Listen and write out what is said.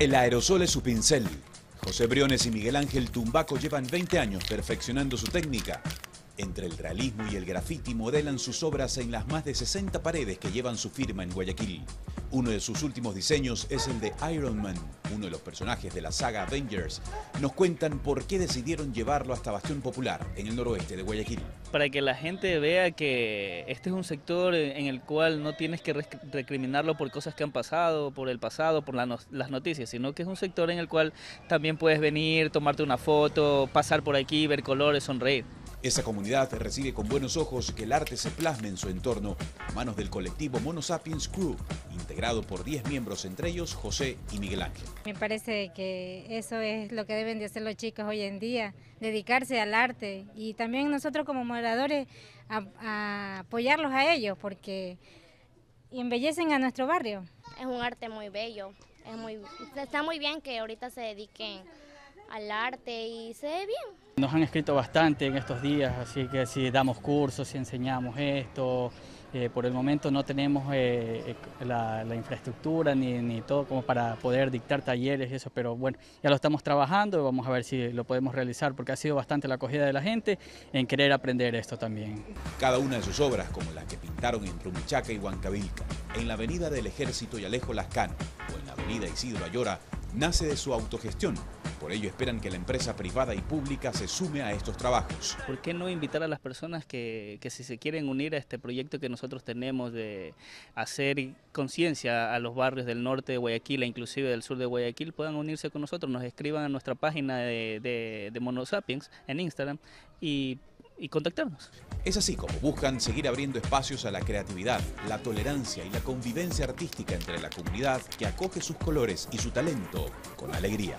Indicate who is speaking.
Speaker 1: El aerosol es su pincel. José Briones y Miguel Ángel Tumbaco llevan 20 años perfeccionando su técnica. Entre el realismo y el graffiti modelan sus obras en las más de 60 paredes que llevan su firma en Guayaquil. Uno de sus últimos diseños es el de Iron Man, uno de los personajes de la saga Avengers. Nos cuentan por qué decidieron llevarlo hasta Bastión Popular, en el noroeste de Guayaquil.
Speaker 2: Para que la gente vea que este es un sector en el cual no tienes que recriminarlo por cosas que han pasado, por el pasado, por las noticias, sino que es un sector en el cual también puedes venir, tomarte una foto, pasar por aquí, ver colores, sonreír.
Speaker 1: Esa comunidad recibe con buenos ojos que el arte se plasme en su entorno a manos del colectivo Mono Sapiens Crew, integrado por 10 miembros, entre ellos José y Miguel Ángel.
Speaker 3: Me parece que eso es lo que deben de hacer los chicos hoy en día, dedicarse al arte y también nosotros como moderadores a, apoyarlos a ellos porque embellecen a nuestro barrio.
Speaker 4: Es un arte muy bello, es muy, está muy bien que ahorita se dediquen al arte y se ve bien.
Speaker 5: Nos han escrito bastante en estos días, así que si damos cursos, si enseñamos esto, eh, por el momento no tenemos eh, eh, la, infraestructura ni, todo como para poder dictar talleres y eso, pero bueno, ya lo estamos trabajando y vamos a ver si lo podemos realizar porque ha sido bastante la acogida de la gente en querer aprender esto también.
Speaker 1: Cada una de sus obras, como las que pintaron en Rumichaca y Huancavilca, en la Avenida del Ejército y Alejo Lascano o en la Avenida Isidro Ayora, nace de su autogestión por ello esperan que la empresa privada y pública se sume a estos trabajos.
Speaker 2: ¿Por qué no invitar a las personas que, que si se quieren unir a este proyecto que nosotros tenemos de hacer conciencia a los barrios del norte de Guayaquil e inclusive del sur de Guayaquil puedan unirse con nosotros, nos escriban a nuestra página de, de, en Instagram y y contactarnos.
Speaker 1: Es así como buscan seguir abriendo espacios a la creatividad, la tolerancia y la convivencia artística entre la comunidad que acoge sus colores y su talento con alegría.